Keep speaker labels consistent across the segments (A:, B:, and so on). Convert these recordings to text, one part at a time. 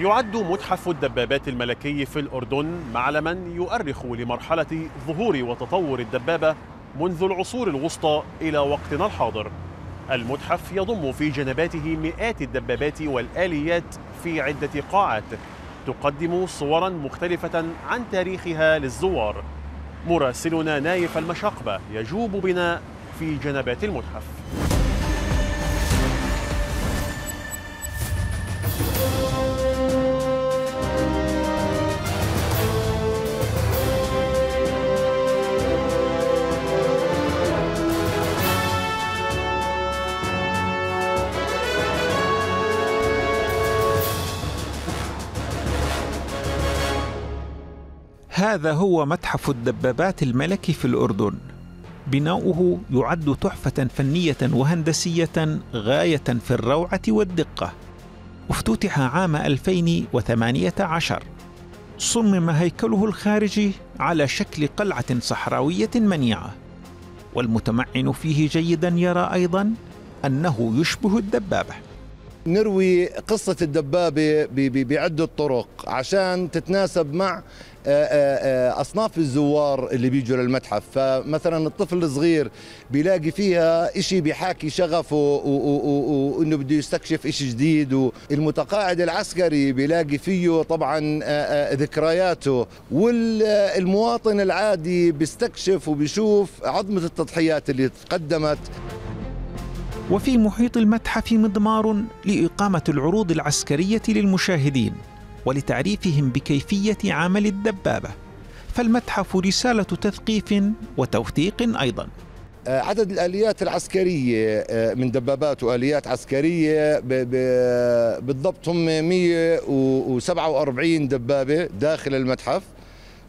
A: يعد متحف الدبابات الملكي في الأردن معلما يؤرخ لمرحلة ظهور وتطور الدبابة منذ العصور الوسطى إلى وقتنا الحاضر. المتحف يضم في جنباته مئات الدبابات والآليات في عدة قاعات تقدم صورا مختلفة عن تاريخها للزوار. مراسلنا نايف المشاقبة يجوب بنا في جنبات المتحف.
B: هذا هو متحف الدبابات الملكي في الأردن. بناؤه يعد تحفة فنية وهندسية غاية في الروعة والدقة. افتتح عام 2018 صمم هيكله الخارجي على شكل قلعة صحراوية منيعة. والمتمعن فيه جيدا يرى أيضا أنه يشبه الدبابة.
C: نروي قصة الدبابة بعدة طرق عشان تتناسب مع أصناف الزوار اللي بيجوا للمتحف. فمثلا الطفل الصغير بيلاقي فيها إشي بيحاكي شغفه وإنه بده يستكشف إشي جديد. والمتقاعد العسكري بيلاقي فيه طبعا ذكرياته. والمواطن العادي بيستكشف وبيشوف عظمة التضحيات اللي تقدمت.
B: وفي محيط المتحف مضمار لإقامة العروض العسكرية للمشاهدين. ولتعريفهم بكيفية عمل الدبابة فالمتحف رسالة تثقيف وتوثيق أيضا.
C: آه، عدد الآليات العسكرية آه، من دبابات وآليات عسكرية بالضبط هم 147 دبابة داخل المتحف.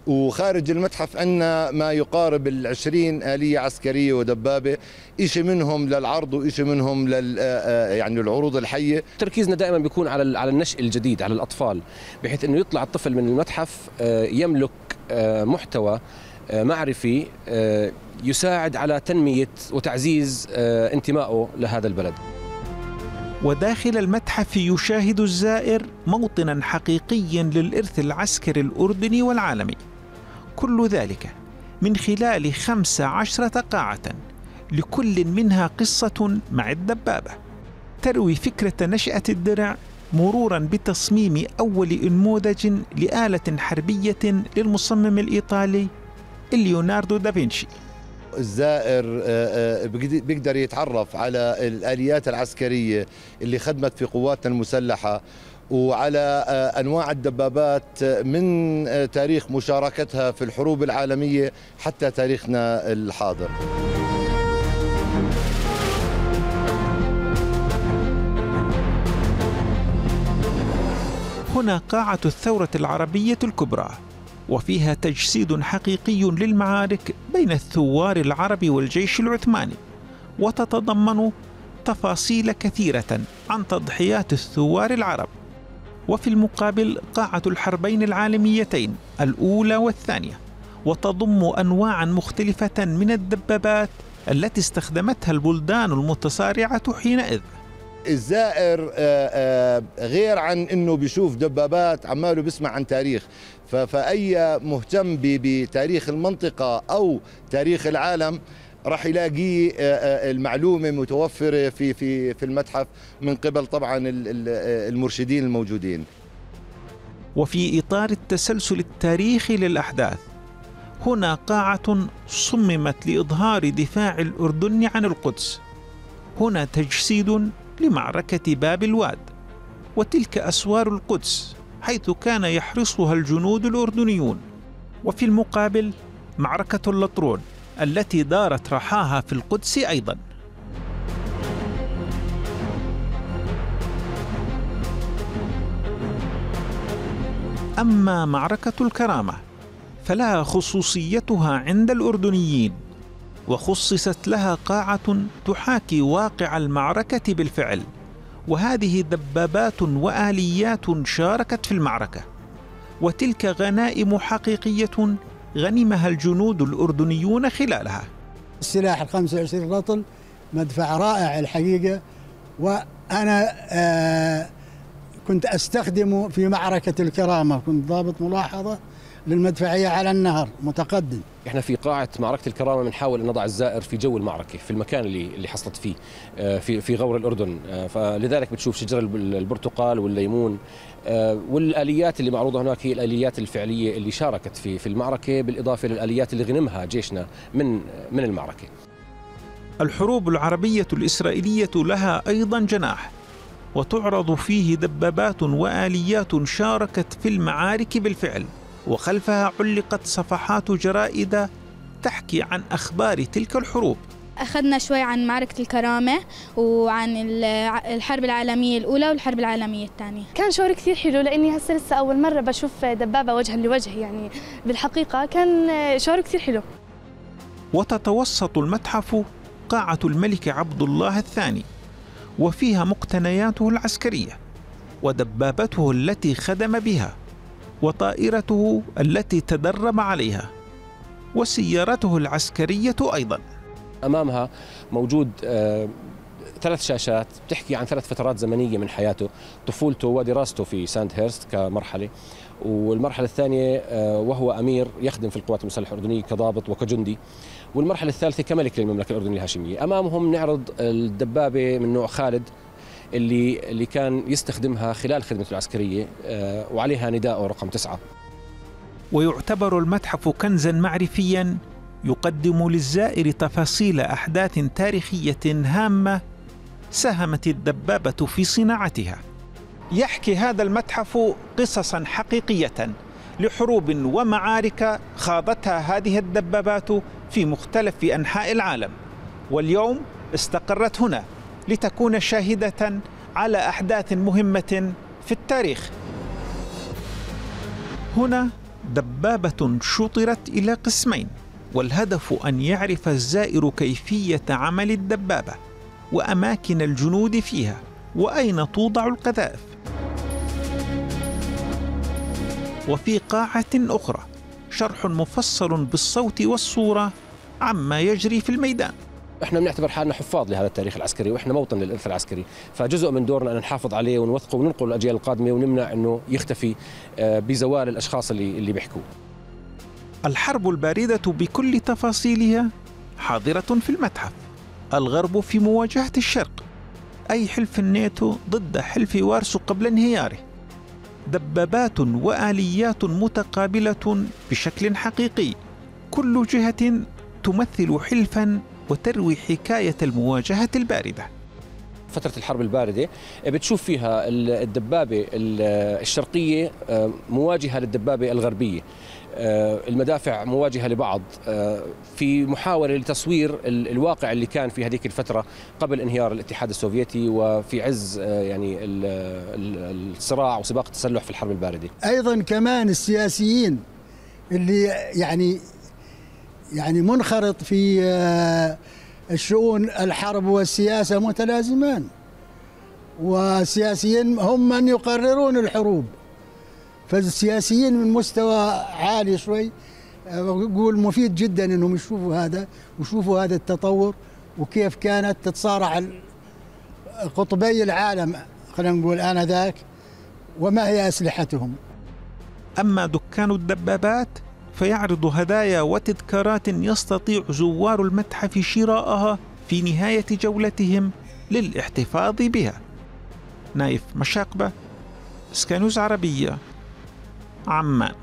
C: وخارج المتحف عندنا ما يقارب العشرين آلية عسكرية ودبابة. إشي منهم للعرض وإشي منهم لل آه، آه، يعني العروض الحية.
D: تركيزنا دائما بيكون على على النشء الجديد على الأطفال بحيث أنه يطلع الطفل من المتحف آه، يملك محتوى معرفي يساعد على تنمية وتعزيز انتمائه لهذا البلد.
B: وداخل المتحف يشاهد الزائر موطنا حقيقيا للإرث العسكري الأردني والعالمي. كل ذلك من خلال خمس عشرة قاعة لكل منها قصة مع الدبابة. تروي فكرة نشأة الدرع مرورا بتصميم أول نموذج لآلة حربية للمصمم الإيطالي ليوناردو دافنشي.
C: الزائر آه، آه، بيقدر يتعرف على الآليات العسكرية اللي خدمت في قواتنا المسلحة. وعلى آه، أنواع الدبابات من تاريخ مشاركتها في الحروب العالمية حتى تاريخنا الحاضر.
B: هنا قاعة الثورة العربية الكبرى وفيها تجسيد حقيقي للمعارك بين الثوار العرب والجيش العثماني وتتضمن تفاصيل كثيرة عن تضحيات الثوار العرب وفي المقابل قاعة الحربين العالميتين الأولى والثانية وتضم أنواعا مختلفة من الدبابات التي استخدمتها البلدان المتصارعة حينئذ.
C: الزائر آه، آه، غير عن إنه بيشوف دبابات عماله بيسمع عن تاريخ. فأي مهتم بتاريخ المنطقة أو تاريخ العالم راح يلاقي آه، المعلومة متوفرة في في في المتحف من قبل طبعا المرشدين الموجودين.
B: وفي إطار التسلسل التاريخي للأحداث هنا قاعة صممت لإظهار دفاع الأردن عن القدس. هنا تجسيد لمعركة باب الواد وتلك أسوار القدس حيث كان يحرسها الجنود الأردنيون. وفي المقابل معركة اللطرون التي دارت رحاها في القدس أيضا. أما معركة الكرامة فلها خصوصيتها عند الأردنيين وخصصت لها قاعة تحاكي واقع المعركة بالفعل وهذه دبابات وآليات شاركت في المعركة وتلك غنائم حقيقية غنمها الجنود الأردنيون خلالها.
E: السلاح ال 25 رطل مدفع رائع الحقيقة وأنا آه كنت أستخدمه في معركة الكرامة كنت ضابط ملاحظة للمدفعية على النهر متقدم.
D: إحنا في قاعة معركة الكرامة بنحاول أن نضع الزائر في جو المعركة في المكان اللي اللي حصلت فيه آه، في في غور الأردن. آه، فلذلك بتشوف شجر الب- البرتقال والليمون آه، والآليات اللي معروضة هناك هي الآليات الفعلية اللي شاركت في في المعركة بالإضافة للاليات اللي غنمها جيشنا من من المعركة.
B: الحروب العربية الإسرائيلية لها أيضا جناح وتعرض فيه دبابات وآليات شاركت في المعارك بالفعل. وخلفها علقت صفحات جرائد تحكي عن أخبار تلك الحروب.
F: أخذنا شوي عن معركة الكرامة وعن الحرب العالمية الأولى والحرب العالمية الثانية.
G: كان شعور كثير حلو لأني هسه لسه أول مرة بشوف دبابة وجها لوجه يعني بالحقيقة كان شعور كثير حلو.
B: وتتوسط المتحف قاعة الملك عبد الله الثاني وفيها مقتنياته العسكرية ودبابته التي خدم بها. وطائرته التي تدرب عليها وسيارته العسكرية أيضا.
D: أمامها موجود آه، ثلاث شاشات بتحكي عن ثلاث فترات زمنية من حياته. طفولته ودراسته في ساند هيرست كمرحلة. والمرحلة الثانية آه، وهو أمير يخدم في القوات المسلحة الأردنية كضابط وكجندي. والمرحلة الثالثة كملك للمملكة الأردنية الهاشمية. أمامهم نعرض الدبابة من نوع خالد اللي اللي كان يستخدمها خلال خدمته العسكرية آه، وعليها نداءه رقم تسعة.
B: ويعتبر المتحف كنزا معرفيا يقدم للزائر تفاصيل أحداث تاريخية هامة ساهمت الدبابة في صناعتها. يحكي هذا المتحف قصصا حقيقية لحروب ومعارك خاضتها هذه الدبابات في مختلف أنحاء العالم واليوم استقرت هنا. لتكون شاهدة على أحداث مهمة في التاريخ. هنا دبابة شطرت إلى قسمين والهدف أن يعرف الزائر كيفية عمل الدبابة وأماكن الجنود فيها وأين توضع القذائف. وفي قاعة أخرى شرح مفصل بالصوت والصورة عما يجري في الميدان.
D: إحنا بنعتبر حالنا حفاظ لهذا التاريخ العسكري وإحنا موطن للإرث العسكري. فجزء من دورنا أن نحافظ عليه ونوثقه وننقل الأجيال القادمة ونمنع إنه يختفي آه، بزوال الأشخاص اللي اللي بيحكوه.
B: الحرب الباردة بكل تفاصيلها حاضرة في المتحف. الغرب في مواجهة الشرق. أي حلف الناتو ضد حلف وارسو قبل انهياره. دبابات وآليات متقابلة بشكل حقيقي. كل جهة تمثل حلفا وتروي حكاية المواجهة الباردة.
D: فترة الحرب الباردة بتشوف فيها ال- الدبابة ال- الشرقية آه، مواجهة للدبابة الغربية. آه، المدافع مواجهة لبعض. آه، في محاولة لتصوير ال- الواقع اللي كان في هذيك الفترة قبل انهيار الاتحاد السوفيتي وفي عز يعني ال- ال- الصراع وسباق التسلح في الحرب الباردة.
E: أيضا كمان السياسيين اللي يعني يعني منخرط في آه، الشؤون الحرب والسياسة متلازمان. والسياسيين هم من يقررون الحروب. فالسياسيين من مستوى عالي شوي آه، بقول مفيد جدا إنهم يشوفوا هذا ويشوفوا هذا التطور وكيف كانت تتصارع قطبي العالم خلينا نقول آنذاك وما هي أسلحتهم.
B: أما دكان الدبابات فيعرض هدايا وتذكارات يستطيع زوار المتحف شراءها في نهاية جولتهم للاحتفاظ بها. نايف مشاقبة سكانوز عربية عمان.